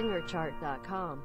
SingerChart.com.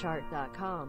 Chart.com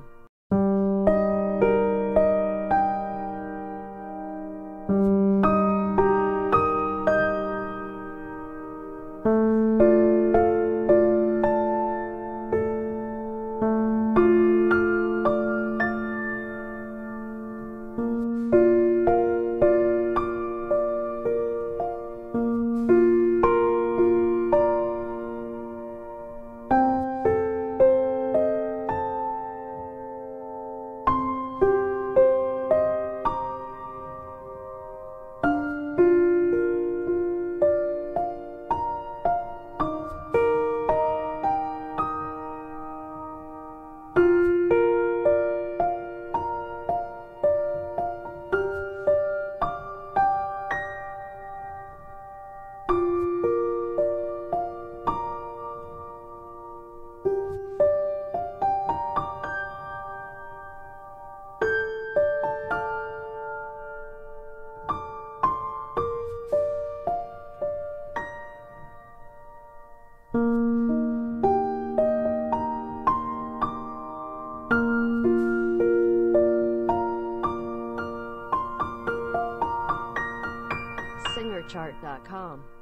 SingerChart.com.